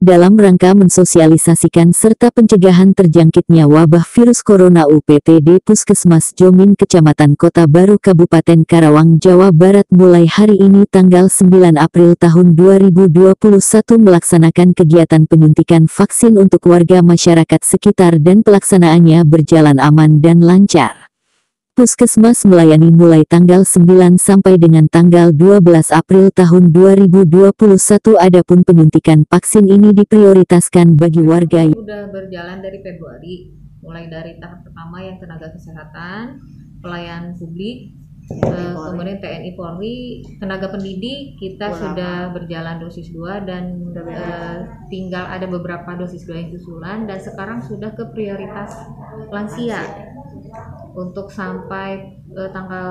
dalam rangka mensosialisasikan serta pencegahan terjangkitnya wabah virus corona UPTD Puskesmas Jomin Kecamatan Kota Baru Kabupaten Karawang Jawa Barat mulai hari ini tanggal 9 April tahun 2021 melaksanakan kegiatan penyuntikan vaksin untuk warga masyarakat sekitar dan pelaksanaannya berjalan aman dan lancar. Puskesmas melayani mulai tanggal 9 sampai dengan tanggal 12 April tahun 2021 adapun penyuntikan vaksin ini diprioritaskan bagi warga sudah berjalan dari Februari mulai dari tahap pertama yang tenaga kesehatan pelayan publik eh, kemudian TNI Polri tenaga pendidik kita sudah berjalan dosis 2 dan eh, tinggal ada beberapa dosis 2 yang susulan dan sekarang sudah ke prioritas lansia untuk sampai uh, tanggal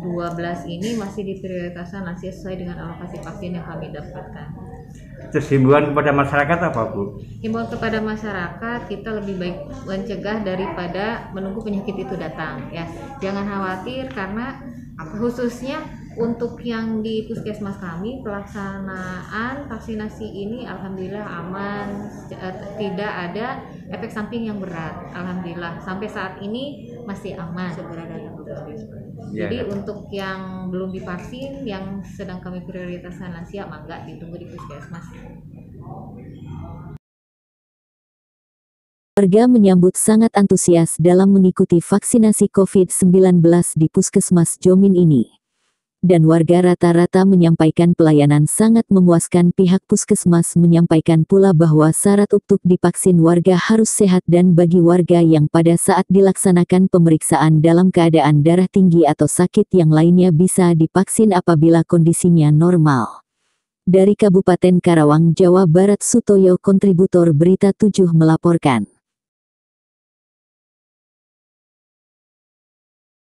12 ini masih diprioritaskan masih sesuai dengan alokasi vaksin yang kami dapatkan. Terus himbauan kepada masyarakat apa Bu? Himbauan kepada masyarakat kita lebih baik mencegah daripada menunggu penyakit itu datang ya. Jangan khawatir karena khususnya untuk yang di puskesmas kami pelaksanaan vaksinasi ini alhamdulillah aman. Eh, tidak ada efek samping yang berat. Alhamdulillah. Sampai saat ini masih aman. Ya, jadi ya. untuk yang belum divaksin yang sedang kami prioritaskan lansia mangga ditunggu di puskesmas. Warga menyambut sangat antusias dalam mengikuti vaksinasi COVID-19 di Puskesmas Jomin ini. Dan warga rata-rata menyampaikan pelayanan sangat memuaskan pihak puskesmas menyampaikan pula bahwa syarat untuk divaksin warga harus sehat dan bagi warga yang pada saat dilaksanakan pemeriksaan dalam keadaan darah tinggi atau sakit yang lainnya bisa divaksin apabila kondisinya normal. Dari Kabupaten Karawang, Jawa Barat Sutoyo Kontributor Berita 7 melaporkan.